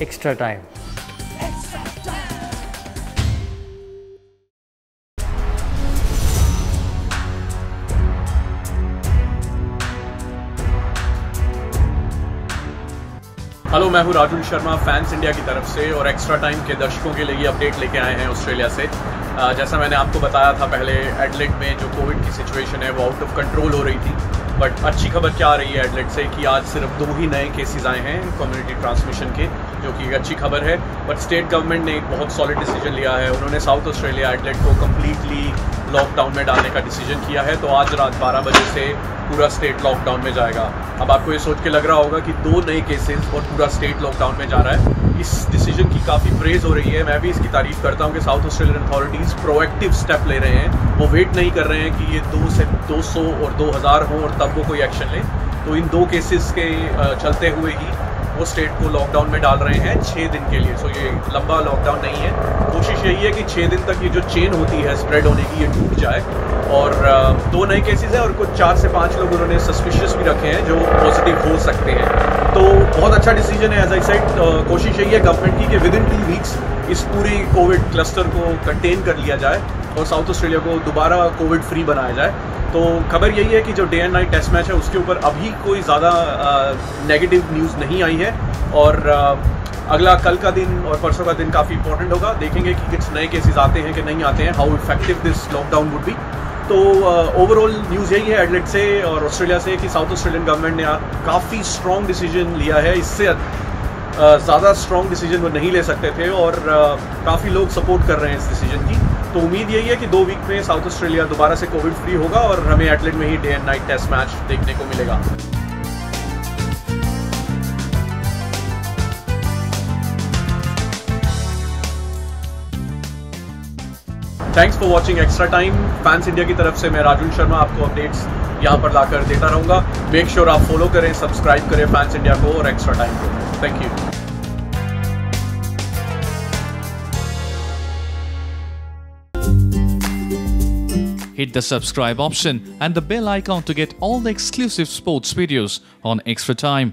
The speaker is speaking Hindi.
extra time. हेलो मैं हूँ राजुल शर्मा फैंस इंडिया की तरफ़ से, और एक्स्ट्रा टाइम के दर्शकों के लिए अपडेट लेके आए हैं ऑस्ट्रेलिया से जैसा मैंने आपको बताया था पहले एडलेट में जो कोविड की सिचुएशन है, वो आउट ऑफ़ कंट्रोल हो रही थी बट अच्छी खबर क्या आ रही है एडलेट से कि आज सिर्फ़ दो ही नए केसेस आए हैं कम्युनिटी ट्रांसमिशन के, जो कि एक अच्छी खबर है। बट स्टेट गवर्नमेंट ने एक बहुत सॉलिड डिसीज़न लिया है। उन्होंने साउथ ऑस्ट्रेलिया एडलेट को कम्प्लीटली लॉकडाउन में डालने का डिसीज़न किया है तो आज रात 12 बजे से पूरा स्टेट लॉकडाउन में जाएगा। अब आपको ये सोच के लग रहा होगा कि दो नए केसेस और पूरा स्टेट लॉकडाउन में जा रहा है। इस डिसीज़न की काफ़ी प्रेज हो रही है। मैं भी इसकी तारीफ़ करता हूँ कि South Australian authorities proactive step ले रहे हैं। वो वेट नहीं कर रहे हैं कि ये दो से 200 और 2000 हो और तब वो कोई एक्शन लें। तो इन दो केसेस के चलते हुए ही वो स्टेट को लॉकडाउन में डाल रहे हैं छः दिन के लिए। सो ये लंबा लॉकडाउन नहीं है। कोशिश यही है कि छः दिन तक ये जो चेन होती है स्प्रेड होने की, ये टूट जाए। और दो नए केसेस हैं और कुछ चार से पाँच लोग उन्होंने सस्पिशियस भी रखे हैं जो पॉजिटिव हो सकते हैं। तो बहुत अच्छा डिसीज़न है। एज आई सेट कोशिश यही है गवर्नमेंट की कि विद इन टू वीक्स इस पूरी कोविड क्लस्टर को कंटेन कर लिया जाए। और साउथ ऑस्ट्रेलिया को दोबारा कोविड फ्री बनाया जाए। तो खबर यही है कि जो day and night test match है उसके ऊपर अभी कोई ज़्यादा नेगेटिव न्यूज़ नहीं आई है। और आ, अगला कल का दिन और परसों का दिन काफ़ी इंपॉर्टेंट होगा। देखेंगे कि कुछ नए केसेस आते हैं कि नहीं आते हैं how effective this lockdown would be तो ओवरऑल न्यूज़ यही है एडलेट से और ऑस्ट्रेलिया से कि साउथ ऑस्ट्रेलियन गवर्नमेंट ने काफ़ी स्ट्रॉन्ग डिसीज़न लिया है। इससे ज़्यादा स्ट्रॉन्ग डिसीज़न वो नहीं ले सकते थे और काफ़ी लोग सपोर्ट कर रहे हैं इस डिसीज़न की। तो उम्मीद यही है कि दो वीक में साउथ ऑस्ट्रेलिया दोबारा से कोविड फ्री होगा और हमें एटलेट में ही day and night test match देखने को मिलेगा। Thanks for watching extra time fans India की तरफ़ से मैं राजुल शर्मा आपको अपडेट्स यहाँ पर लाकर देता रहूँगा। मेक श्योर आप फॉलो करें सब्सक्राइब करें फैंस इंडिया को और एक्स्ट्रा टाइम को। Thank you Hit the subscribe option and the bell icon to get all the exclusive sports videos on Extra Time.